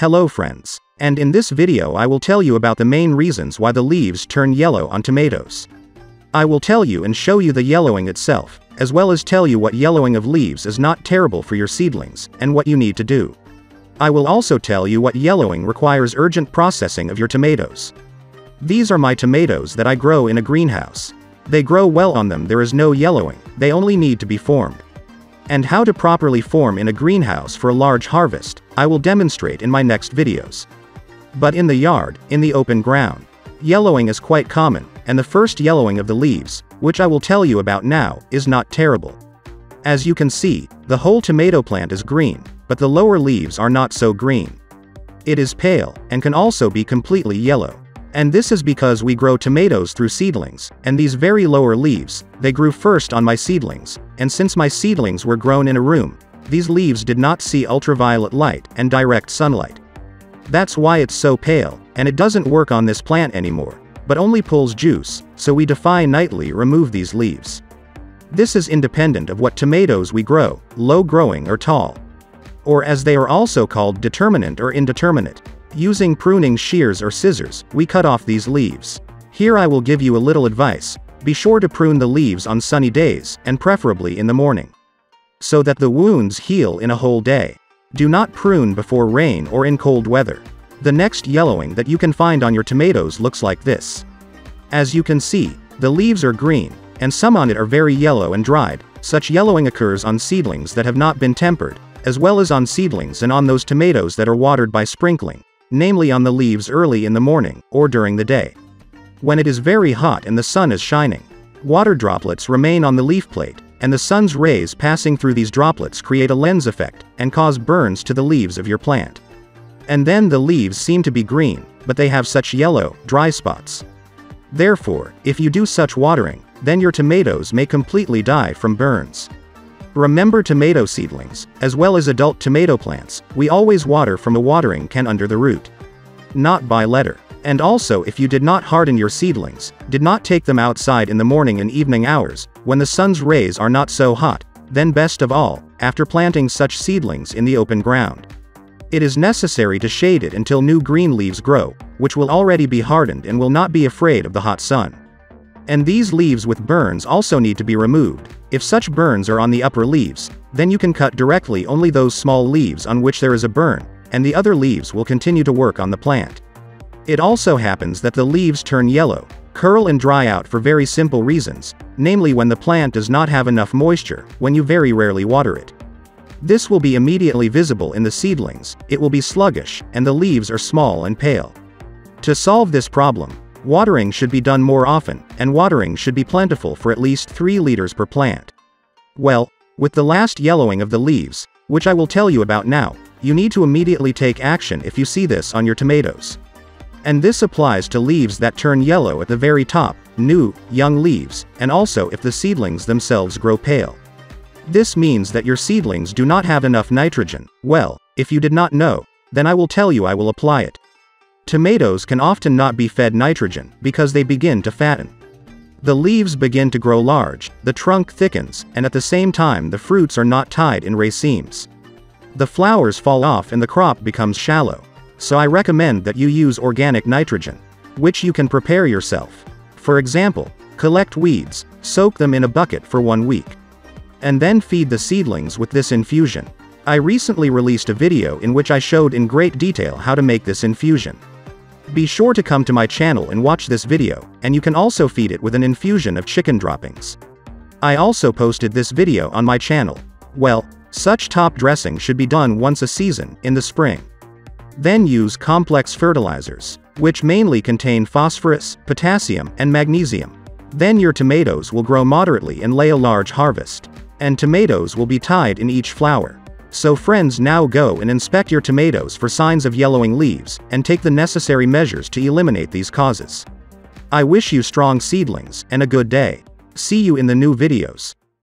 Hello friends. And in this video I will tell you about the main reasons why the leaves turn yellow on tomatoes. I will tell you and show you the yellowing itself, as well as tell you what yellowing of leaves is not terrible for your seedlings, and what you need to do. I will also tell you what yellowing requires urgent processing of your tomatoes. These are my tomatoes that I grow in a greenhouse. They grow well on them there is no yellowing, they only need to be formed and how to properly form in a greenhouse for a large harvest, I will demonstrate in my next videos. But in the yard, in the open ground, yellowing is quite common, and the first yellowing of the leaves, which I will tell you about now, is not terrible. As you can see, the whole tomato plant is green, but the lower leaves are not so green. It is pale, and can also be completely yellow. And this is because we grow tomatoes through seedlings, and these very lower leaves, they grew first on my seedlings, and since my seedlings were grown in a room, these leaves did not see ultraviolet light and direct sunlight. That's why it's so pale, and it doesn't work on this plant anymore, but only pulls juice, so we defy nightly remove these leaves. This is independent of what tomatoes we grow, low growing or tall. Or as they are also called determinate or indeterminate. Using pruning shears or scissors, we cut off these leaves. Here I will give you a little advice. Be sure to prune the leaves on sunny days, and preferably in the morning. So that the wounds heal in a whole day. Do not prune before rain or in cold weather. The next yellowing that you can find on your tomatoes looks like this. As you can see, the leaves are green, and some on it are very yellow and dried. Such yellowing occurs on seedlings that have not been tempered, as well as on seedlings and on those tomatoes that are watered by sprinkling namely on the leaves early in the morning, or during the day. When it is very hot and the sun is shining, water droplets remain on the leaf plate, and the sun's rays passing through these droplets create a lens effect, and cause burns to the leaves of your plant. And then the leaves seem to be green, but they have such yellow, dry spots. Therefore, if you do such watering, then your tomatoes may completely die from burns. Remember tomato seedlings, as well as adult tomato plants, we always water from a watering can under the root. Not by letter. And also if you did not harden your seedlings, did not take them outside in the morning and evening hours, when the sun's rays are not so hot, then best of all, after planting such seedlings in the open ground. It is necessary to shade it until new green leaves grow, which will already be hardened and will not be afraid of the hot sun. And these leaves with burns also need to be removed. If such burns are on the upper leaves, then you can cut directly only those small leaves on which there is a burn, and the other leaves will continue to work on the plant. It also happens that the leaves turn yellow, curl and dry out for very simple reasons, namely when the plant does not have enough moisture, when you very rarely water it. This will be immediately visible in the seedlings, it will be sluggish, and the leaves are small and pale. To solve this problem, Watering should be done more often, and watering should be plentiful for at least 3 liters per plant. Well, with the last yellowing of the leaves, which I will tell you about now, you need to immediately take action if you see this on your tomatoes. And this applies to leaves that turn yellow at the very top, new, young leaves, and also if the seedlings themselves grow pale. This means that your seedlings do not have enough nitrogen. Well, if you did not know, then I will tell you I will apply it. Tomatoes can often not be fed nitrogen, because they begin to fatten. The leaves begin to grow large, the trunk thickens, and at the same time the fruits are not tied in racemes. The flowers fall off and the crop becomes shallow. So I recommend that you use organic nitrogen, which you can prepare yourself. For example, collect weeds, soak them in a bucket for one week. And then feed the seedlings with this infusion. I recently released a video in which I showed in great detail how to make this infusion. Be sure to come to my channel and watch this video, and you can also feed it with an infusion of chicken droppings. I also posted this video on my channel. Well, such top dressing should be done once a season, in the spring. Then use complex fertilizers, which mainly contain phosphorus, potassium, and magnesium. Then your tomatoes will grow moderately and lay a large harvest. And tomatoes will be tied in each flower. So friends now go and inspect your tomatoes for signs of yellowing leaves, and take the necessary measures to eliminate these causes. I wish you strong seedlings, and a good day. See you in the new videos.